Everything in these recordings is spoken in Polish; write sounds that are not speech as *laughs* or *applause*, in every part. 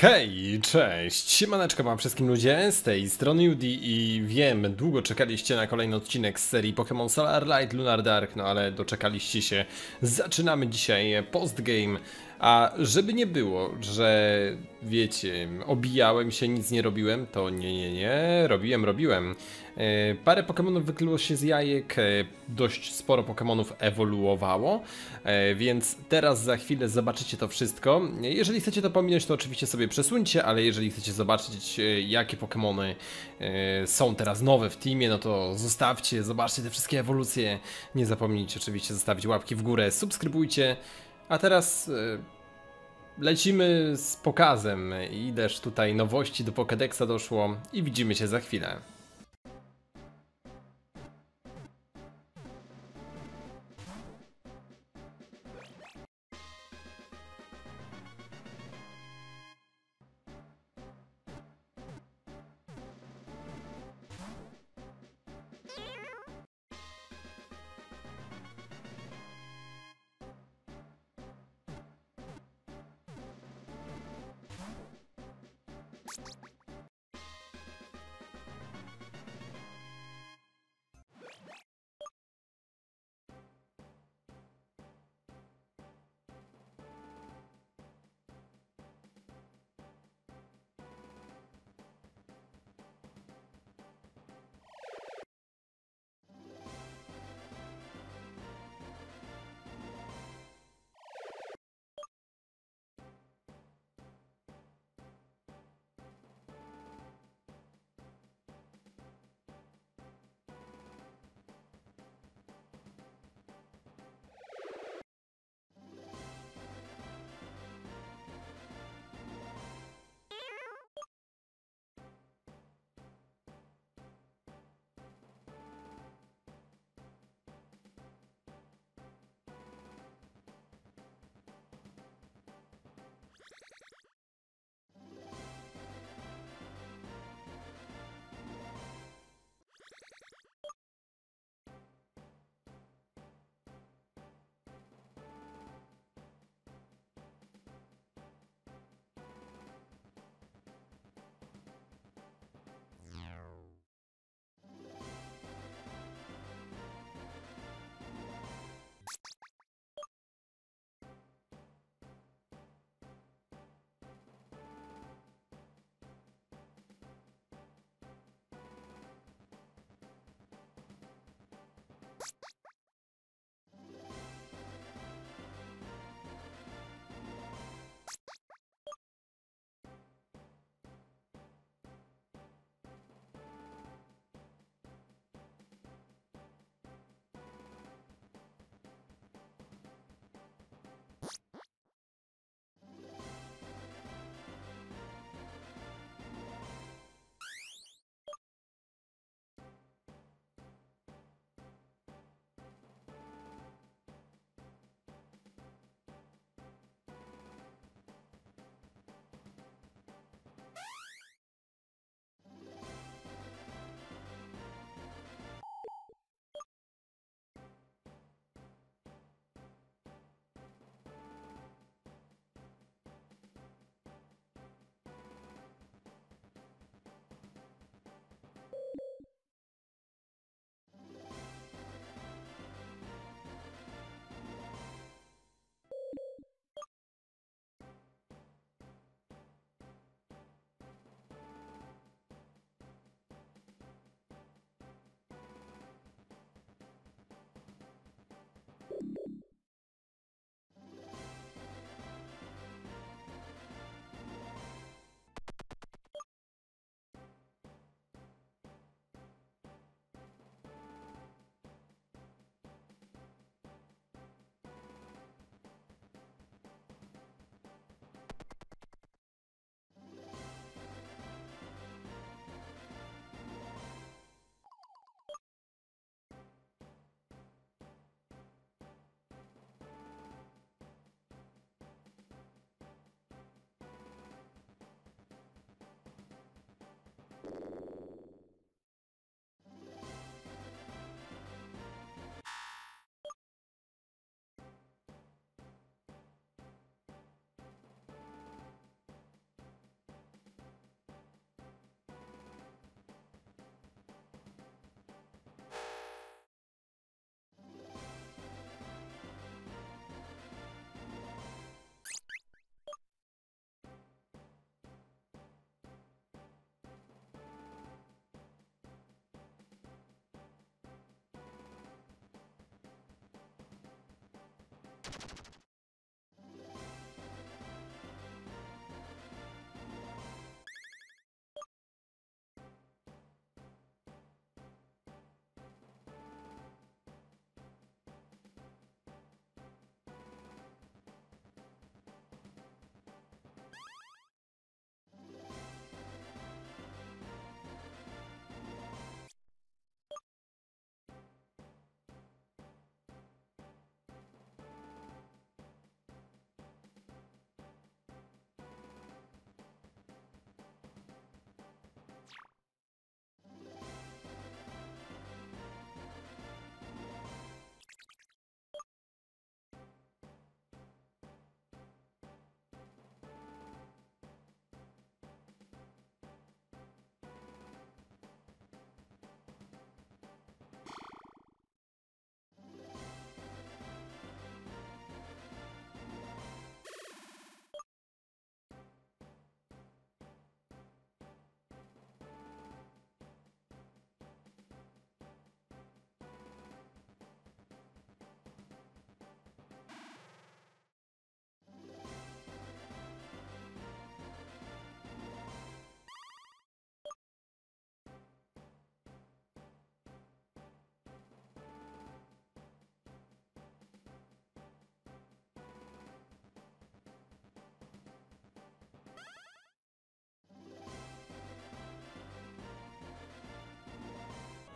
Hej, cześć, siemaneczko mam wszystkim ludzie, z tej strony Judy i wiem, długo czekaliście na kolejny odcinek z serii Pokémon Solar Light, Lunar Dark, no ale doczekaliście się. Zaczynamy dzisiaj postgame, a żeby nie było, że wiecie, obijałem się, nic nie robiłem, to nie, nie, nie, robiłem, robiłem. E, Parę Pokémonów wykluło się z jajek, e, dość sporo Pokémonów ewoluowało, e, więc teraz za chwilę zobaczycie to wszystko. Jeżeli chcecie to pominąć, to oczywiście sobie przesuńcie, ale jeżeli chcecie zobaczyć, jakie Pokémony są teraz nowe w teamie, no to zostawcie, zobaczcie te wszystkie ewolucje. Nie zapomnijcie oczywiście zostawić łapki w górę, subskrybujcie. A teraz e, lecimy z pokazem. Ileż tutaj nowości do Pokédexa doszło i widzimy się za chwilę.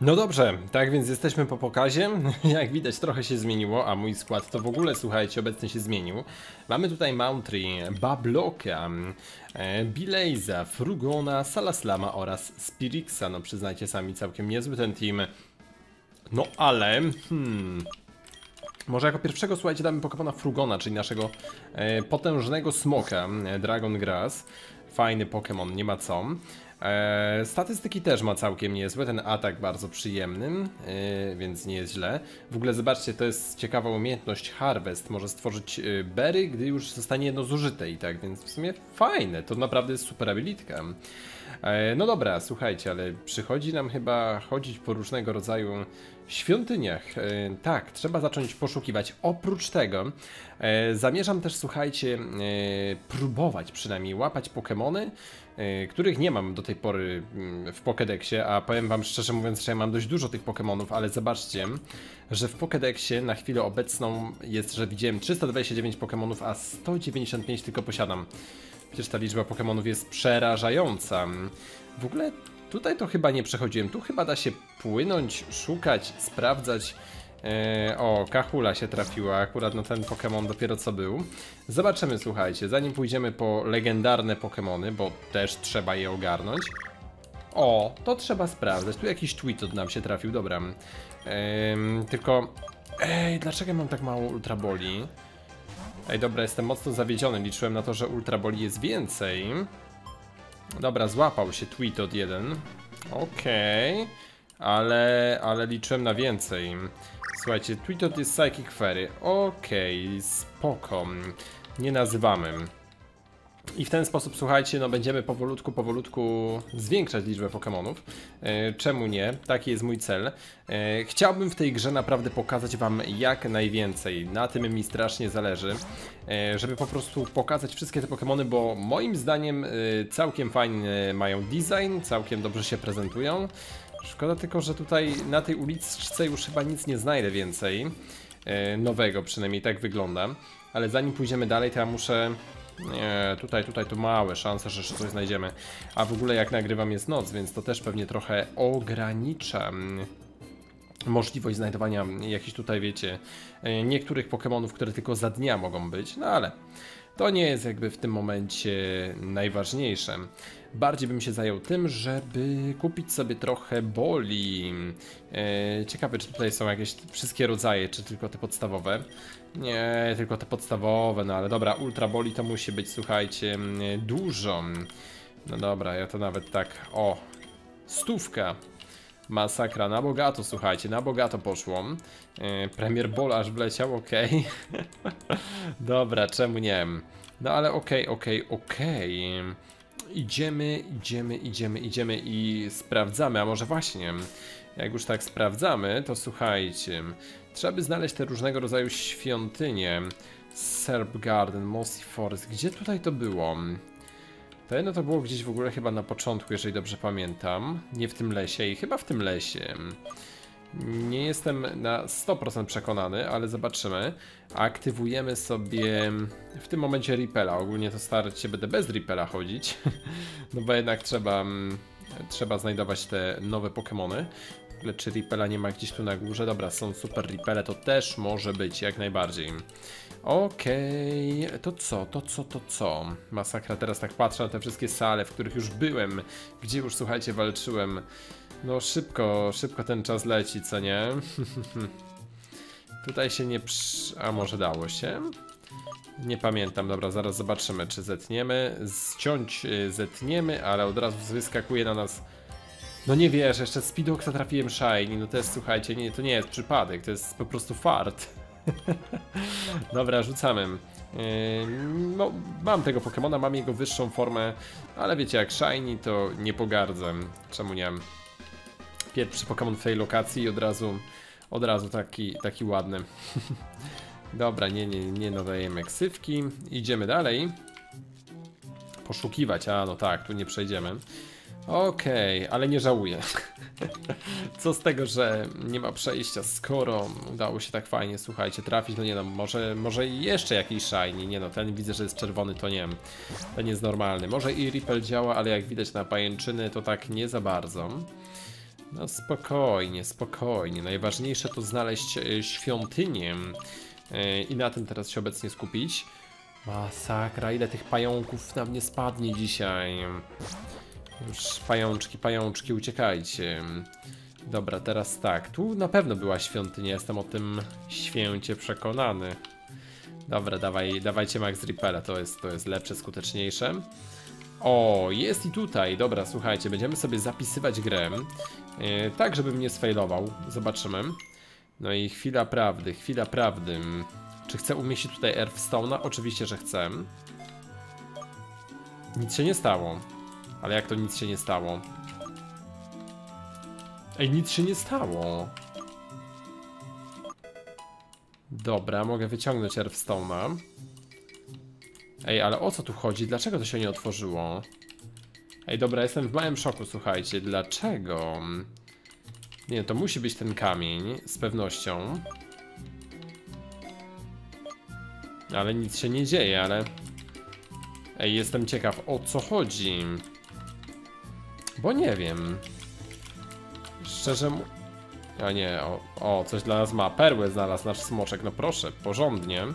No dobrze, tak więc jesteśmy po pokazie. *laughs* Jak widać trochę się zmieniło, a mój skład to w ogóle, słuchajcie, obecnie się zmienił. Mamy tutaj Mountry, Babloka, e, Bileza, Frugona, Salaslama oraz Spirixa. No przyznajcie sami, całkiem niezły ten team. No ale, hmm... Może jako pierwszego, słuchajcie, damy Pokemona Frugona, czyli naszego e, potężnego smoka, e, Dragon Grass. Fajny Pokémon, nie ma co. E, statystyki też ma całkiem niezłe, ten atak bardzo przyjemny, e, więc nie jest źle. W ogóle zobaczcie, to jest ciekawa umiejętność Harvest, może stworzyć e, berry, gdy już zostanie jedno zużyte i tak, więc w sumie fajne, to naprawdę jest super abilitka. No dobra, słuchajcie, ale przychodzi nam chyba chodzić po różnego rodzaju świątyniach. E, tak, trzeba zacząć poszukiwać. Oprócz tego e, zamierzam też, słuchajcie, próbować przynajmniej łapać Pokémony, których nie mam do tej pory mm, w Pokédexie, a powiem wam szczerze mówiąc, że ja mam dość dużo tych Pokémonów, ale zobaczcie, że w Pokédexie na chwilę obecną jest, że widziałem 329 Pokémonów, a 195 tylko posiadam. Przecież ta liczba Pokémonów jest przerażająca. W ogóle tutaj to chyba nie przechodziłem. Tu chyba da się płynąć, szukać, sprawdzać. Eee, o, Kahula się trafiła akurat na ten Pokémon dopiero co był. Zobaczymy, słuchajcie, zanim pójdziemy po legendarne Pokémony, bo też trzeba je ogarnąć. O, to trzeba sprawdzać. Tu jakiś tweet od nam się trafił, dobra. Eee, tylko... Ej, dlaczego mam tak mało Ultra Boli? Ej, dobra, jestem mocno zawiedziony. Liczyłem na to, że Ultra Boli jest więcej. Dobra, złapał się tweet od jeden. Okej. Okay. Ale, ale liczyłem na więcej. Słuchajcie, tweet jest Psychic Fairy. Okej, okay, spoko. Nie nazywamy. I w ten sposób, słuchajcie, no będziemy powolutku, powolutku zwiększać liczbę Pokémonów. E, czemu nie? Taki jest mój cel. E, chciałbym w tej grze naprawdę pokazać wam jak najwięcej. Na tym mi strasznie zależy. E, żeby po prostu pokazać wszystkie te Pokémony, bo moim zdaniem całkiem fajny mają design, całkiem dobrze się prezentują. Szkoda tylko, że tutaj na tej uliczce już chyba nic nie znajdę więcej. Nowego, przynajmniej tak wygląda. Ale zanim pójdziemy dalej, to ja muszę nie, tutaj, tutaj to małe szanse, że jeszcze coś znajdziemy. A w ogóle jak nagrywam jest noc, więc to też pewnie trochę ogranicza mm, możliwość znajdowania jakichś tutaj, wiecie, e, niektórych Pokémonów, które tylko za dnia mogą być, no ale to nie jest jakby w tym momencie najważniejsze. Bardziej bym się zajął tym, żeby kupić sobie trochę boli. E, ciekawe, czy tutaj są jakieś wszystkie rodzaje, czy tylko te podstawowe. Nie, tylko te podstawowe, no ale dobra, ultra boli to musi być, słuchajcie, dużo. No dobra, ja to nawet tak, o, stówka. Masakra, na bogato, słuchajcie, na bogato poszło. E, premier Bol aż wleciał, okej. Okay. *laughs* Dobra, czemu nie? No ale okej, okay, okej, okay, okej. Idziemy, idziemy, idziemy, idziemy i sprawdzamy, a może właśnie, jak już tak sprawdzamy, to słuchajcie, trzeba by znaleźć te różnego rodzaju świątynie. Serb Garden, Mossy Forest, gdzie tutaj to było? To jedno to było gdzieś w ogóle chyba na początku, jeżeli dobrze pamiętam. Nie w tym lesie i chyba w tym lesie. Nie jestem na 100% przekonany, ale zobaczymy. Aktywujemy sobie w tym momencie Ripela. Ogólnie to starać się będę bez Ripela chodzić, *laughs* no bo jednak trzeba, mm, trzeba znajdować te nowe Pokémony. Ale czy Ripela nie ma gdzieś tu na górze? Dobra, są super Ripele, to też może być, jak najbardziej. Okej, okay. to co, to co, to co? Masakra, teraz tak patrzę na te wszystkie sale, w których już byłem, gdzie już, słuchajcie, walczyłem. No szybko, szybko ten czas leci, co nie? *laughs* Tutaj się nie przy... a może dało się? Nie pamiętam, dobra, zaraz zobaczymy, czy zetniemy. Zciąć y, zetniemy, ale od razu wyskakuje na nas... No nie wiesz, jeszcze Speedoxa trafiłem Shiny, no to jest, słuchajcie, nie, to nie jest przypadek, to jest po prostu fart. *laughs* dobra, rzucamy. Yy, no, mam tego Pokemona, mam jego wyższą formę, ale wiecie, jak Shiny to nie pogardzę. Czemu nie? Pierwszy Pokémon w tej lokacji i od razu, od razu taki, taki ładny. *laughs* Dobra, nie, nie, nie nadajemy ksywki. Idziemy dalej. Poszukiwać, a no tak, tu nie przejdziemy. Okej, okay, ale nie żałuję. *laughs* Co z tego, że nie ma przejścia, skoro udało się tak fajnie, słuchajcie, trafić, no nie no, może, może jeszcze jakiś shiny, nie no, ten widzę, że jest czerwony, to nie ten jest normalny. Może i Ripple działa, ale jak widać na pajęczyny, to tak nie za bardzo. No spokojnie, spokojnie. Najważniejsze to znaleźć e, świątynię e, i na tym teraz się obecnie skupić. Masakra, ile tych pająków na mnie spadnie dzisiaj. Już pajączki, pajączki, uciekajcie. Dobra, teraz tak, tu na pewno była świątynia, jestem o tym święcie przekonany. Dobra, dawaj, dawajcie Max Reapera, to jest, to jest lepsze, skuteczniejsze. O, jest i tutaj, dobra, słuchajcie, będziemy sobie zapisywać grę, yy, tak żebym nie sfailował, zobaczymy. No i chwila prawdy, chwila prawdy. Czy chcę umieścić tutaj Earthstone'a? Oczywiście, że chcę. Nic się nie stało. Ale jak to nic się nie stało? Ej, nic się nie stało. Dobra, mogę wyciągnąć Earthstone'a. Ej, ale o co tu chodzi? Dlaczego to się nie otworzyło? Ej, dobra, jestem w małym szoku, słuchajcie. Dlaczego? Nie, to musi być ten kamień, z pewnością. Ale nic się nie dzieje, ale... Ej, jestem ciekaw, o co chodzi. Bo nie wiem. Szczerze mu... A nie, o, o, coś dla nas ma. Perły znalazł nasz smoczek, no proszę, porządnie.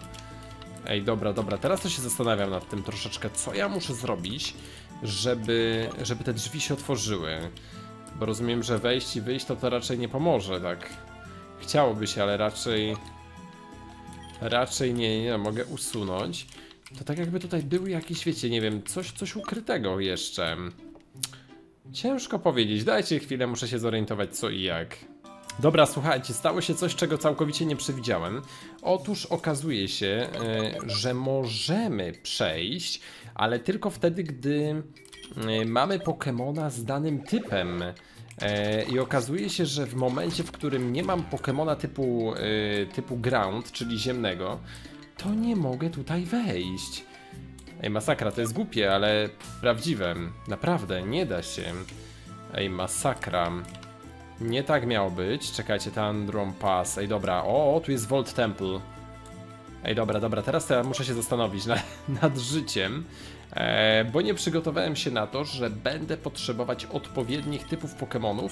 Ej, dobra, dobra, teraz to się zastanawiam nad tym troszeczkę, co ja muszę zrobić, żeby, żeby te drzwi się otworzyły. Bo rozumiem, że wejść i wyjść to to raczej nie pomoże, tak? Chciałoby się, ale raczej... Raczej nie, nie, mogę usunąć. To tak jakby tutaj były jakieś, wiecie, nie wiem, coś, coś ukrytego jeszcze. Ciężko powiedzieć, dajcie chwilę, muszę się zorientować co i jak. Dobra, słuchajcie, stało się coś, czego całkowicie nie przewidziałem. Otóż okazuje się, e, że możemy przejść, ale tylko wtedy, gdy e, mamy Pokemona z danym typem. E, I okazuje się, że w momencie, w którym nie mam Pokemona typu, typu Ground, czyli ziemnego, to nie mogę tutaj wejść. Ej, masakra, to jest głupie, ale prawdziwe. Naprawdę, nie da się. Ej, masakra. Nie tak miało być. Czekajcie, Tandrum Pass. Ej, dobra. O, tu jest Vault Temple. Ej, dobra, dobra. Teraz ja muszę się zastanowić na, *laughs* nad życiem. E, bo nie przygotowałem się na to, że będę potrzebować odpowiednich typów Pokémonów,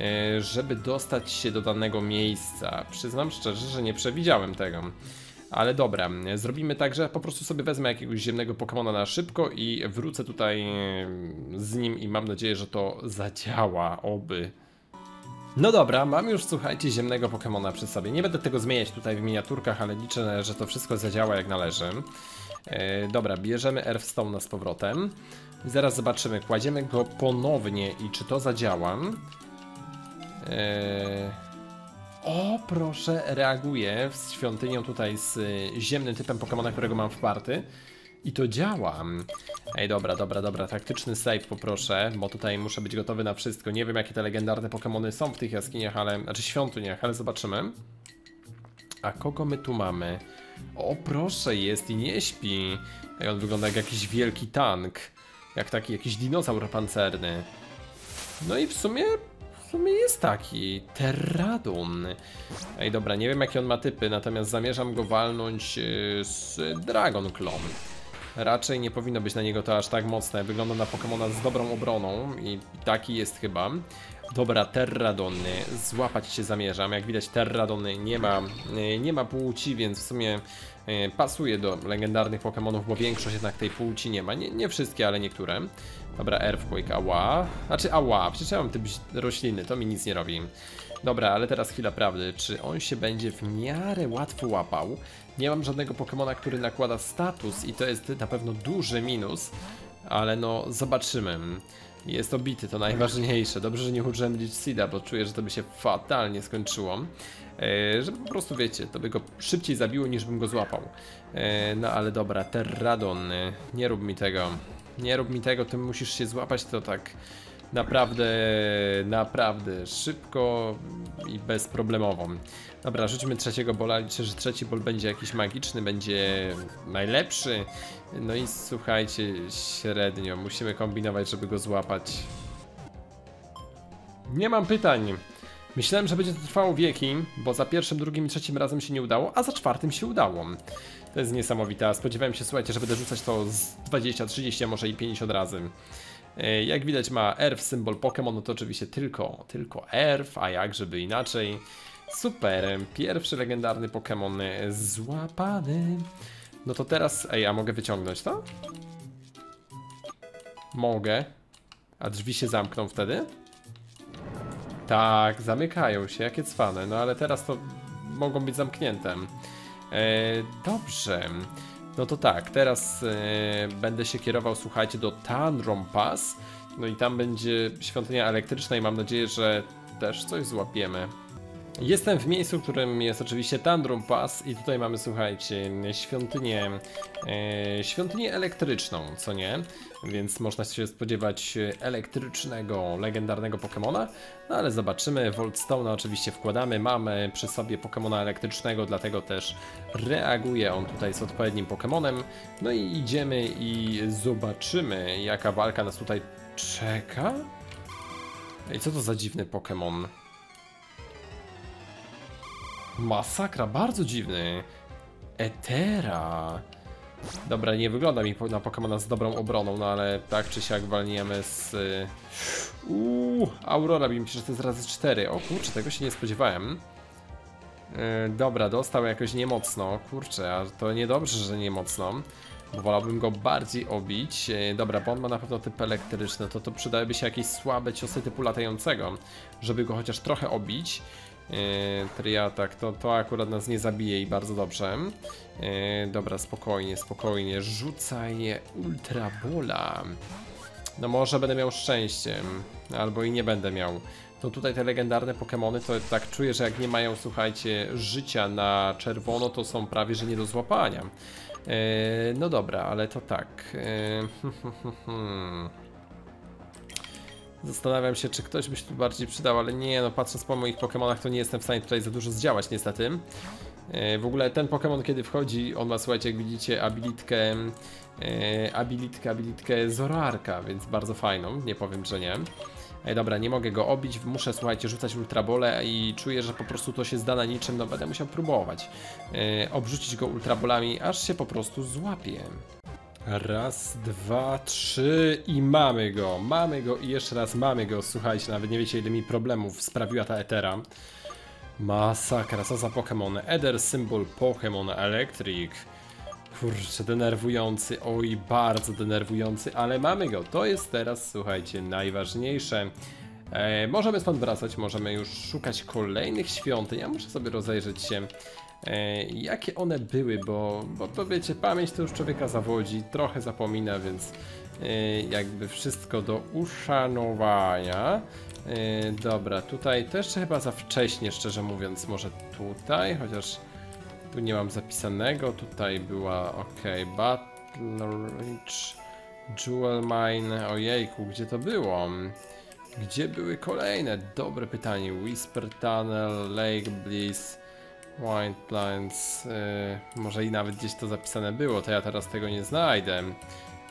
e, żeby dostać się do danego miejsca. Przyznam szczerze, że nie przewidziałem tego. Ale dobra, zrobimy tak, że po prostu sobie wezmę jakiegoś ziemnego Pokemona na szybko i wrócę tutaj z nim i mam nadzieję, że to zadziała, oby. No dobra, mam już, słuchajcie, ziemnego Pokemona przy sobie. Nie będę tego zmieniać tutaj w miniaturkach, ale liczę, że to wszystko zadziała jak należy. E, dobra, bierzemy Earthstone z powrotem. Zaraz zobaczymy, kładziemy go ponownie i czy to zadziała. E, o, proszę, reaguje z świątynią tutaj z y, ziemnym typem Pokemona, którego mam w party. I to działa. Ej, dobra, dobra, dobra, taktyczny save poproszę, bo tutaj muszę być gotowy na wszystko. Nie wiem, jakie te legendarne Pokemony są w tych jaskiniach, ale, znaczy świątyniach, ale zobaczymy. A kogo my tu mamy? O, proszę, jest i nie śpi. Ej, on wygląda jak jakiś wielki tank. Jak taki jakiś dinozaur pancerny. No i w sumie sumie jest taki. Terradon. Ej, dobra, nie wiem jakie on ma typy, natomiast zamierzam go walnąć yy, z Dragon Clone. Raczej nie powinno być na niego to aż tak mocne. Wygląda na Pokemona z dobrą obroną i taki jest chyba. Dobra, Terradony. Złapać się zamierzam. Jak widać Terradony nie ma, yy, nie ma płci, więc w sumie yy, pasuje do legendarnych Pokemonów, bo większość jednak tej płci nie ma. Nie, nie wszystkie, ale niektóre. Dobra, Earthquake, ała. Znaczy, ała, przecież ja mam te rośliny, to mi nic nie robi. Dobra, ale teraz chwila prawdy. Czy on się będzie w miarę łatwo łapał? Nie mam żadnego Pokemona, który nakłada status i to jest na pewno duży minus. Ale no, zobaczymy. Jest obity, to najważniejsze. Dobrze, że nie użyłem Leech Seeda, bo czuję, że to by się fatalnie skończyło. E, że po prostu, wiecie, to by go szybciej zabiło, niż bym go złapał. E, no ale dobra, Terradon, nie rób mi tego. Nie rób mi tego, ty musisz się złapać to tak naprawdę, naprawdę szybko i bezproblemowo. Dobra, rzućmy trzeciego bola. Liczę, że trzeci bol będzie jakiś magiczny, będzie najlepszy. No i słuchajcie, średnio. Musimy kombinować, żeby go złapać. Nie mam pytań. Myślałem, że będzie to trwało wieki, bo za pierwszym, drugim i trzecim razem się nie udało, a za czwartym się udało. To jest niesamowite. Spodziewałem się, słuchajcie, że będę rzucać to z 20, 30, a może i 50 razy. E, Jak widać ma w symbol Pokémon, no to oczywiście tylko, tylko R, a jak żeby inaczej. Super, pierwszy legendarny Pokémon e, złapany. No to teraz, ej, a mogę wyciągnąć to? Mogę. A drzwi się zamkną wtedy? Tak, zamykają się, jakie cwane, no ale teraz to mogą być zamknięte. E, dobrze. No to tak, teraz e, będę się kierował, słuchajcie, do Tanrom Pass. No i tam będzie świątynia elektryczna i mam nadzieję, że też coś złapiemy. Jestem w miejscu, w którym jest oczywiście Tandrum Pass i tutaj mamy, słuchajcie, świątynię, e, świątynię elektryczną, co nie? Więc można się spodziewać elektrycznego, legendarnego Pokemona, no ale zobaczymy. Voltstone'a oczywiście wkładamy, mamy przy sobie Pokemona elektrycznego, dlatego też reaguje on tutaj z odpowiednim Pokemonem. No i idziemy i zobaczymy, jaka walka nas tutaj czeka. Ej, co to za dziwny Pokemon? Masakra, bardzo dziwny. Etera. Dobra, nie wygląda mi na Pokemona z dobrą obroną, no ale tak czy siak walniemy z... y, Uuu, Aurora mi pisze, że to jest razy 4. O kurczę, tego się nie spodziewałem. Yy, dobra, dostał jakoś niemocno. Kurczę, a to niedobrze, że nie mocno. Bo wolałbym go bardziej obić. Yy, dobra, bo on ma na pewno typ elektryczny, to to przydałyby się jakieś słabe ciosy typu latającego, żeby go chociaż trochę obić. Yy, triatak, to, to akurat nas nie zabije i bardzo dobrze. Yy, dobra, spokojnie, spokojnie. Rzucaj Ultra Bola. No może będę miał szczęście, albo i nie będę miał. To tutaj te legendarne Pokémony, to tak czuję, że jak nie mają, słuchajcie, życia na czerwono, to są prawie, że nie do złapania. Yy, no dobra, ale to tak. Yy, *laughs* Zastanawiam się, czy ktoś by się tu bardziej przydał, ale nie, no patrząc po moich Pokémonach, to nie jestem w stanie tutaj za dużo zdziałać, niestety. E, W ogóle ten Pokémon, kiedy wchodzi, on ma, słuchajcie, jak widzicie, abilitkę, e, abilitkę, abilitkę Zoroarka, więc bardzo fajną, nie powiem, że nie. Ej, dobra, nie mogę go obić, muszę, słuchajcie, rzucać ultrabole i czuję, że po prostu to się zda na niczym, no będę musiał próbować. E, obrzucić go ultrabolami, aż się po prostu złapie. Raz, dwa, trzy i mamy go, mamy go i jeszcze raz mamy go, słuchajcie, nawet nie wiecie ile mi problemów sprawiła ta Etera. Masakra, co za Pokémon? Eder symbol Pokémon Electric. Kurczę, denerwujący, oj, bardzo denerwujący, ale mamy go. To jest teraz, słuchajcie, najważniejsze. E, możemy stąd wracać, możemy już szukać kolejnych świątyń. Ja muszę sobie rozejrzeć się, jakie one były, bo, bo to wiecie, pamięć to już człowieka zawodzi, trochę zapomina, więc e, jakby wszystko do uszanowania. E, dobra, tutaj to jeszcze chyba za wcześnie, szczerze mówiąc, może tutaj, chociaż tu nie mam zapisanego, tutaj była, ok, Battle Ridge, Jewel Mine, ojejku, gdzie to było? Gdzie były kolejne? Dobre pytanie, Whisper Tunnel, Lake Bliss, White Lines, yy, może i nawet gdzieś to zapisane było, to ja teraz tego nie znajdę.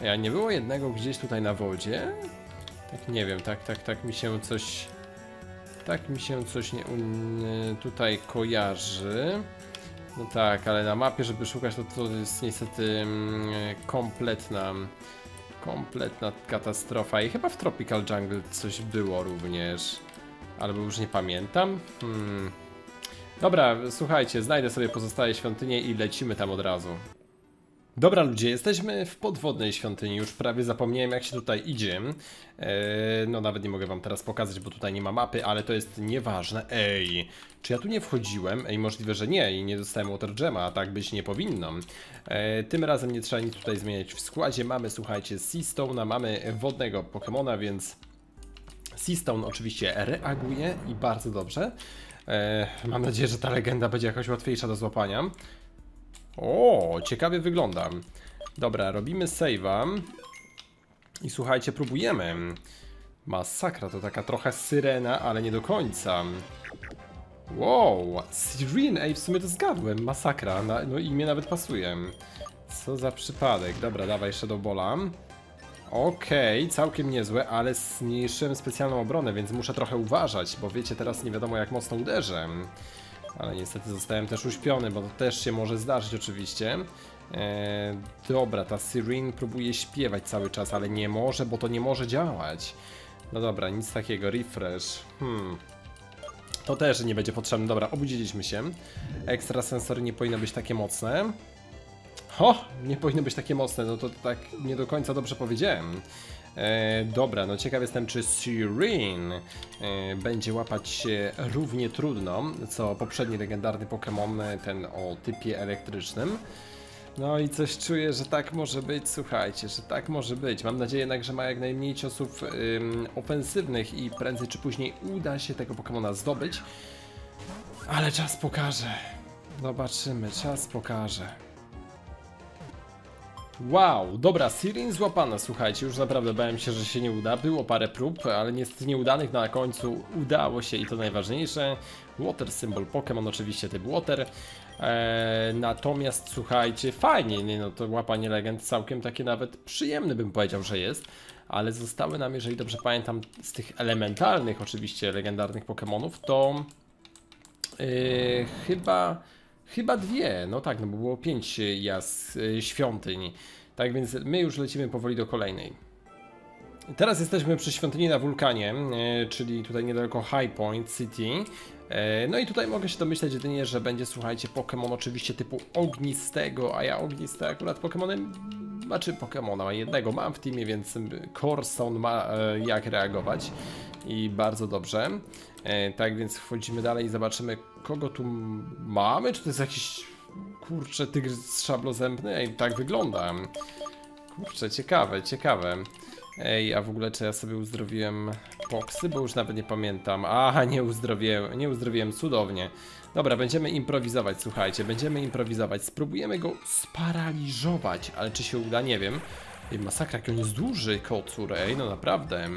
Ja nie było jednego gdzieś tutaj na wodzie? Tak nie wiem, tak, tak, tak mi się coś... Tak mi się coś nie, un, tutaj kojarzy. No tak, ale na mapie, żeby szukać, to to jest niestety mm, kompletna, kompletna katastrofa. I chyba w Tropical Jungle coś było również. Albo już nie pamiętam. Hmm. Dobra, słuchajcie, znajdę sobie pozostałe świątynie i lecimy tam od razu. Dobra ludzie, jesteśmy w podwodnej świątyni, już prawie zapomniałem jak się tutaj idzie. Eee, no nawet nie mogę wam teraz pokazać, bo tutaj nie ma mapy, ale to jest nieważne. Ej, czy ja tu nie wchodziłem? Ej, możliwe, że nie i nie dostałem Water Gema, a tak być nie powinno. Eee, tym razem nie trzeba nic tutaj zmieniać w składzie. Mamy, słuchajcie, Seastone'a, mamy wodnego Pokemona, więc Seastone oczywiście reaguje i bardzo dobrze. Eee, mam nadzieję, że ta legenda będzie jakoś łatwiejsza do złapania. O, ciekawie wygląda. Dobra, robimy save'a. I słuchajcie, próbujemy. Masakra, to taka trochę syrena, ale nie do końca. Wow, Siren, ej, w sumie to zgadłem. Masakra, no imię nawet pasuje. Co za przypadek. Dobra, dawaj Shadow Balla. Okej, całkiem niezłe, ale zmniejszyłem specjalną obronę, więc muszę trochę uważać, bo wiecie, teraz nie wiadomo jak mocno uderzę. Ale niestety zostałem też uśpiony, bo to też się może zdarzyć oczywiście. E, dobra, ta Sirin próbuje śpiewać cały czas, ale nie może, bo to nie może działać. No dobra, nic takiego, refresh. Hmm. To też nie będzie potrzebne. Dobra, obudziliśmy się. Ekstrasensory nie powinno być takie mocne. Ho! Nie powinno być takie mocne, no to tak nie do końca dobrze powiedziałem. E, dobra, no ciekaw jestem, czy Sirin e, będzie łapać się równie trudno, co poprzedni legendarny Pokémon, ten o typie elektrycznym. No i coś czuję, że tak może być, słuchajcie, że tak może być. Mam nadzieję jednak, że ma jak najmniej ciosów ofensywnych i prędzej czy później uda się tego Pokemona zdobyć. Ale czas pokaże. Zobaczymy, czas pokaże. Wow, dobra, Sirin złapana, słuchajcie, już naprawdę bałem się, że się nie uda. Było parę prób, ale niestety nieudanych, na końcu udało się i to najważniejsze. Water symbol Pokémon, oczywiście typ Water. Eee, natomiast słuchajcie, fajnie, nie no to łapanie legend całkiem takie nawet przyjemne bym powiedział, że jest. Ale zostały nam, jeżeli dobrze pamiętam, z tych elementalnych oczywiście legendarnych Pokémonów, to yy, chyba Chyba dwie, no tak, no bo było pięć jas y, świątyń. Tak więc my już lecimy powoli do kolejnej. Teraz jesteśmy przy świątyni na wulkanie, y, czyli tutaj niedaleko High Point City. Y, no i tutaj mogę się domyśleć jedynie, że będzie, słuchajcie, Pokémon oczywiście typu ognistego, a ja ogniste akurat Pokémonem, znaczy Pokémona jednego mam w teamie, więc Corson ma jak reagować i bardzo dobrze. Tak więc wchodzimy dalej i zobaczymy kogo tu mamy? Czy to jest jakiś kurczę tygrys szablozębny? Ej, tak wygląda. Kurczę, ciekawe, ciekawe. Ej, a w ogóle czy ja sobie uzdrowiłem poksy? Bo już nawet nie pamiętam. Aha, nie uzdrowiłem, nie uzdrowiłem, cudownie. Dobra, będziemy improwizować, słuchajcie, będziemy improwizować. Spróbujemy go sparaliżować, ale czy się uda, nie wiem. Ej, masakra, jak on jest duży, kocur, ej, no naprawdę.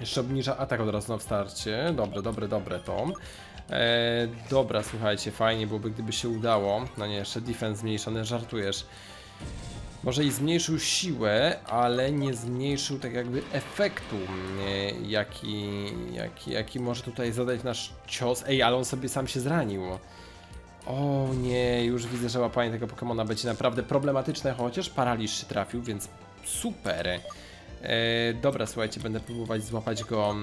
Jeszcze obniża atak od razu na starcie. Dobre, dobre, dobre to. E, dobra, słuchajcie, fajnie byłoby, gdyby się udało. No nie, jeszcze defense zmniejszony, żartujesz. Może i zmniejszył siłę, ale nie zmniejszył tak jakby efektu, nie, jaki, jaki, jaki może tutaj zadać nasz cios. Ej, ale on sobie sam się zranił. O nie, już widzę, że łapanie tego Pokemona będzie naprawdę problematyczne, chociaż paraliż się trafił, więc super. E, dobra, słuchajcie, będę próbować złapać go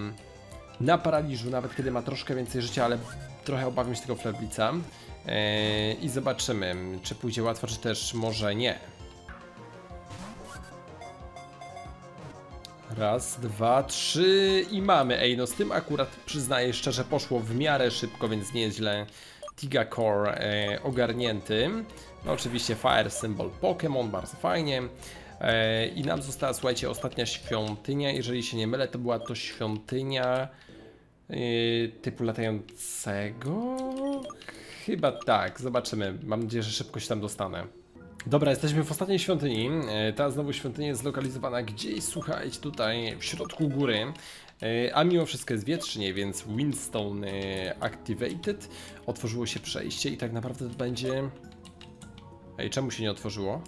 na paraliżu, nawet kiedy ma troszkę więcej życia, ale trochę obawiam się tego Fleblica. Eee, I zobaczymy, czy pójdzie łatwo, czy też może nie. Raz, dwa, trzy i mamy. Ej, no z tym akurat przyznaję szczerze poszło w miarę szybko, więc nie jest źle. Tiga Core e, ogarnięty. No oczywiście Fire Symbol Pokémon, bardzo fajnie. E, I nam została, słuchajcie, ostatnia świątynia. Jeżeli się nie mylę, to była to świątynia Yy, typu latającego? Chyba tak, zobaczymy. Mam nadzieję, że szybko się tam dostanę. Dobra, jesteśmy w ostatniej świątyni. Yy, ta znowu świątynia jest zlokalizowana gdzieś, słuchajcie, tutaj w środku góry. A mimo wszystko jest wietrznie, więc Windstone Activated. Otworzyło się przejście i tak naprawdę to będzie... Ej, czemu się nie otworzyło?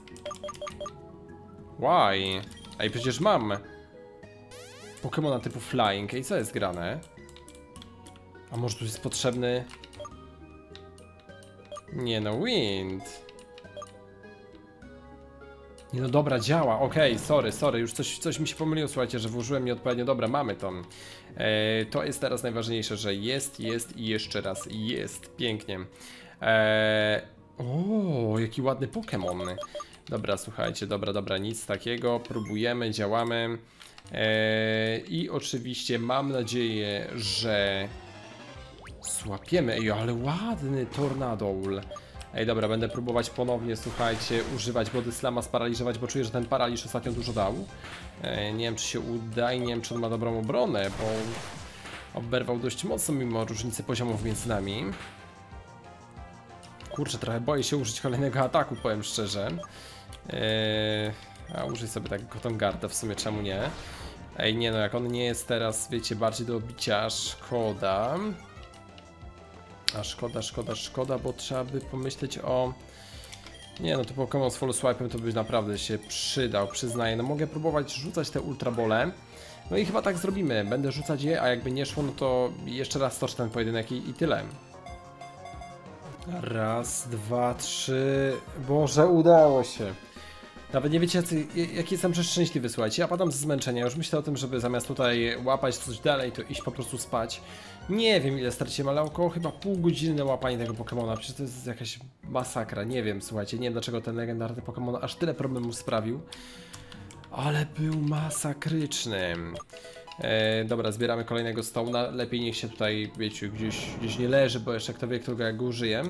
Why? Ej, przecież mam Pokemona typu Flying. Ej, co jest grane? A może tu jest potrzebny... Nie no, wind. Nie no dobra, działa, okej, okay, sorry, sorry, już coś, coś mi się pomyliło, słuchajcie, że włożyłem nieodpowiednio, dobra, mamy to. E, to jest teraz najważniejsze, że jest, jest i jeszcze raz jest, pięknie. E, o, jaki ładny Pokémon. Dobra, słuchajcie, dobra, dobra, nic takiego, próbujemy, działamy. E, I oczywiście mam nadzieję, że Słapiemy, ej, ale ładny Tornadol. Ej, dobra, będę próbować ponownie, słuchajcie, używać Body Slama, sparaliżować, bo czuję, że ten paraliż ostatnio dużo dał. E, nie wiem, czy się uda i nie wiem, czy on ma dobrą obronę, bo oberwał dość mocno mimo różnicy poziomów między nami. Kurczę, trochę boję się użyć kolejnego ataku, powiem szczerze. Eee, a użyj sobie tak Kotongarda w sumie, czemu nie? Ej, nie no, jak on nie jest teraz, wiecie, bardziej do bicia, szkoda. A szkoda, szkoda, szkoda, bo trzeba by pomyśleć o... Nie no, to Pokémon z Follow Swipe'em to by naprawdę się przydał, przyznaję. No mogę próbować rzucać te ultrabole. No i chyba tak zrobimy. Będę rzucać je, a jakby nie szło, no to jeszcze raz toczę ten pojedynek i, i tyle. Raz, dwa, trzy. Boże, udało się. Nawet nie wiecie, jaki jestem przeszczęśliwy, słuchajcie. Ja padam z zmęczenia. Już myślę o tym, żeby zamiast tutaj łapać coś dalej, to iść po prostu spać. Nie wiem, ile straciłem, ale około chyba pół godziny na łapanie tego Pokemona. Przecież to jest jakaś masakra. Nie wiem, słuchajcie. Nie wiem, dlaczego ten legendarny Pokemon aż tyle problemów sprawił. Ale był masakryczny. E, dobra, zbieramy kolejnego stołna. Lepiej niech się tutaj, wiecie, gdzieś, gdzieś nie leży, bo jeszcze kto wie, którego jak go użyję.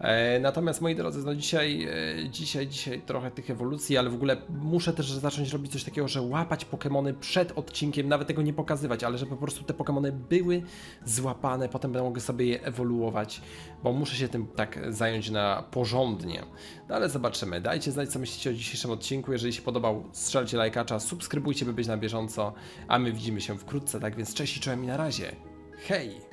E, natomiast moi drodzy, no dzisiaj, e, dzisiaj, dzisiaj trochę tych ewolucji, ale w ogóle muszę też zacząć robić coś takiego, że łapać Pokemony przed odcinkiem, nawet tego nie pokazywać, ale żeby po prostu te Pokemony były złapane, potem będę mogły sobie je ewoluować, bo muszę się tym tak zająć na porządnie. No ale zobaczymy. Dajcie znać, co myślicie o dzisiejszym odcinku. Jeżeli się podobał, strzelcie lajkacza, subskrybujcie, by być na bieżąco, a my widzimy się wkrótce, tak więc cześć i czołem i na razie. Hej!